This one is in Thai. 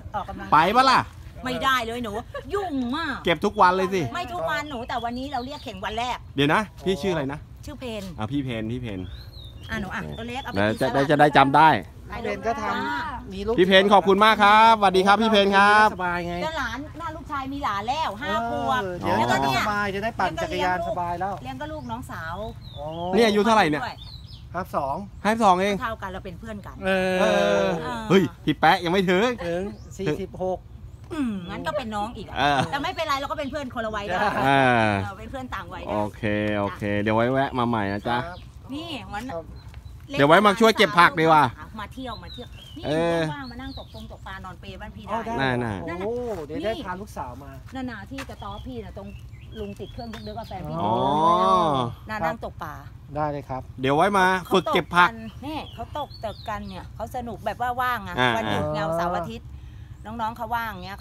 ถออกกำลังไปปะล่ะ ไม่ได้เลยหนู ยุ่งมาก เก็บทุกวันเลยสิ ไม่ทุกวันหนูแต่วันนี้เราเรียกเข่งวันแรก เดี๋ยวนะ พี่ชื่ออะไรนะ ชื่อเพนอะพี่เพนพี่เพนอะหนูอะตัวเล็กเอาไปเดี๋ยวกินจะสได้ลัจะได้จำได้ ไปเพลูนกก็ทอะำมีลูกพี่เพนขอบคุณมากครับสวัสดีครับพี่เพนครับ สบายไงเจ้าหลานหน้าลูกชายมีหลานแล้วห้าขวบเออเดี๋ยวแล้วก็จะเนี่ยสบายจะได้ปั่นจักรยานสบายแล้วเลี้ยงก็ลูกน้องสาว อ๋อ นี่อายุเท่าไหร่เนี่ย ด้วย ครับสองให้สองเอง เท่ากันเราเป็นเพื่อนกันเอเออเฮ้ยพี่แป๊ะยังไม่ถึง ถึงสี่สิบหก อืมงั้นก็เป็นน้องอีกอะเออ แต่ไม่เป็นไรเราก็เป็นเพื่อนคนละวัยได้จ้ะอ่า เราเป็นเพื่อนต่างวัยโอได้เค โอเค เดี๋ยวไว้แวะมาใหม่นะจ๊ะครับนี่วันครับล็กเดี๋ยวไว้มาช่วยเก็บผักดีกว่ามาเที่ยวมาเที่ยวนี่เออ ว่างๆมานั่งตกปงตกปลานอนเปรย์บ้านพี่อ๋อได้ ได้ น่าโอ้เดี๋ยวได้พาลูกสาวมา นานาที่กระต๊อบพี่นะตรงลุงติดเครื่องดึกๆกาแฟนพี่อ๋อ นานั่งตกปลา ได้เลยครับ เดี๋ยวไว้มาฝึกเก็บผักขาตนนี่เขาตกแต่กันเนี่ยเขาสนุกแบบว่าว่างอะอ่าวันหยุดอ่าเงาเสาร์อาทิตย์น้องๆเขาว่างเงี้ย